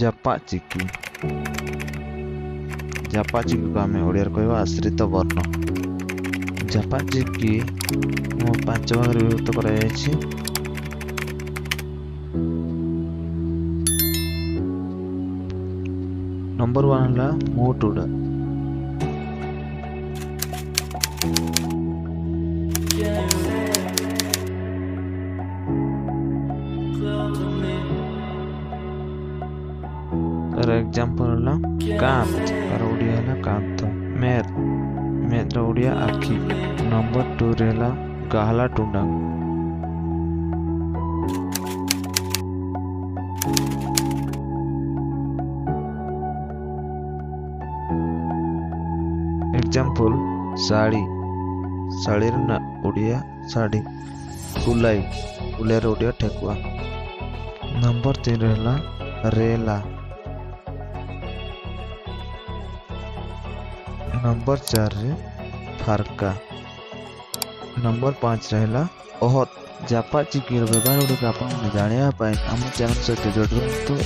जपा चिकी जपा चिकी को आम ओडिया कह आश्रित वर्ण जपा चिकी मो पांच भाग विभक्त कर नंबर वन है मोटुडा ಎಕ್ಸಾಂಪಲ್ನ ಕಾಂತ್ ಅವರ ଓଡ଼ିଆ ହେଲା କାନ୍ତ ମେର୍ ମେର୍ ଓଡ଼ିଆ ଆଖି ନମ୍ବର ଟୁରେ ହେଲା ଗାହଲା ଟୁଣ୍ଡା ଏକ୍ଜାମ୍ପଲ୍ ଶାଢ଼ୀ ଶାଢ଼ୀର ନା ଓଡ଼ିଆ ଶାଢ଼ୀ କୁଲାଇ କୁଲାଇର ଓଡ଼ିଆ ଠେକୁଆ ନମ୍ବର ତିନିରେ ହେଲା ରେଲା नंबर चार फारका नंबर पाँच रहा ओहत जापा चिकीर व्यवहार गुड़ी आप जानापी आम चैनल सहित जोड़ रुँ